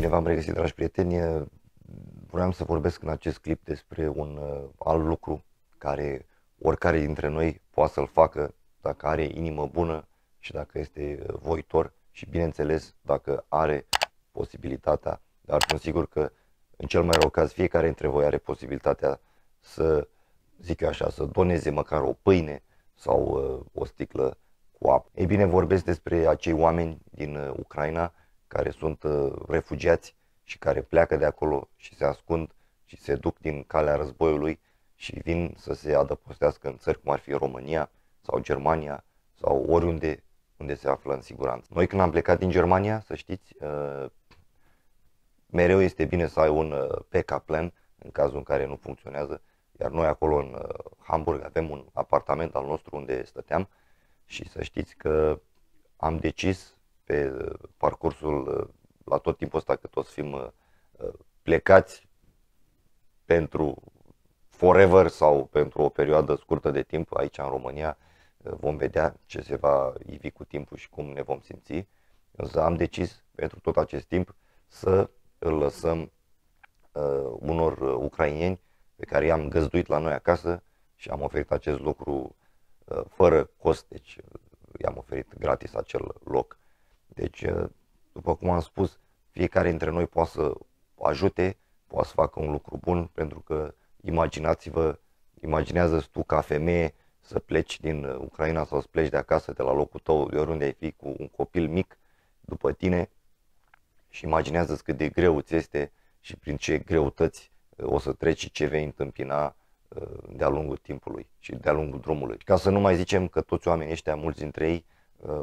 Bine v-am regăsit, dragi prieteni. Vreau să vorbesc în acest clip despre un uh, alt lucru care oricare dintre noi poate să-l facă dacă are inimă bună și dacă este uh, voitor și, bineînțeles, dacă are posibilitatea, dar sunt sigur că în cel mai rău caz fiecare dintre voi are posibilitatea să, zic eu așa, să doneze măcar o pâine sau uh, o sticlă cu apă. Ei bine, vorbesc despre acei oameni din uh, Ucraina care sunt uh, refugiați și care pleacă de acolo și se ascund și se duc din calea războiului și vin să se adăpostească în țări cum ar fi România sau Germania sau oriunde unde se află în siguranță. Noi când am plecat din Germania, să știți, uh, mereu este bine să ai un backup plan în cazul în care nu funcționează, iar noi acolo în Hamburg avem un apartament al nostru unde stăteam și să știți că am decis pe parcursul, la tot timpul ăsta cât o să fim uh, plecați pentru forever sau pentru o perioadă scurtă de timp aici în România, uh, vom vedea ce se va ivi cu timpul și cum ne vom simți. Însă am decis pentru tot acest timp să îl lăsăm uh, unor ucrainieni pe care i-am găzduit la noi acasă și am oferit acest lucru uh, fără cost, deci i-am oferit gratis acel loc. Deci, uh, după cum am spus, fiecare dintre noi poate să ajute, poate să facă un lucru bun, pentru că imaginați-vă, imaginează tu ca femeie să pleci din uh, Ucraina sau să pleci de acasă, de la locul tău, de oriunde ai fi, cu un copil mic după tine și imaginează cât de greu ți este și prin ce greutăți uh, o să treci și ce vei întâmpina de-a lungul timpului și de-a lungul drumului. Ca să nu mai zicem că toți oamenii ăștia, mulți dintre ei, Uh,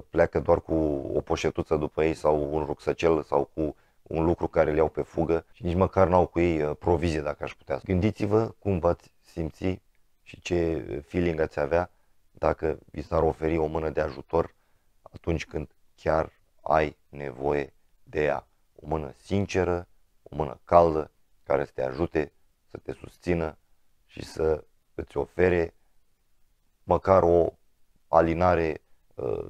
pleacă doar cu o poșetuță după ei sau un rucsăcel sau cu un lucru care le iau pe fugă și nici măcar n-au cu ei uh, provizie dacă aș putea. Gândiți-vă cum v-ați simți și ce feeling ați avea dacă vi s-ar oferi o mână de ajutor atunci când chiar ai nevoie de ea. O mână sinceră, o mână caldă care să te ajute, să te susțină și să îți ofere măcar o alinare Uh,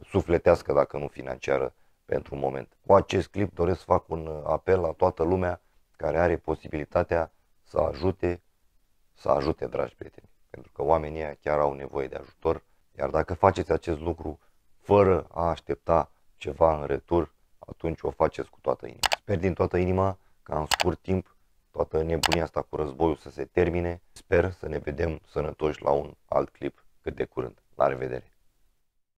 sufletească, dacă nu financiară, pentru un moment. Cu acest clip doresc să fac un uh, apel la toată lumea care are posibilitatea să ajute, să ajute, dragi prieteni. Pentru că oamenii chiar au nevoie de ajutor, iar dacă faceți acest lucru fără a aștepta ceva în retur, atunci o faceți cu toată inima. Sper din toată inima ca în scurt timp toată nebunia asta cu războiul să se termine. Sper să ne vedem sănătoși la un alt clip cât de curând. La revedere!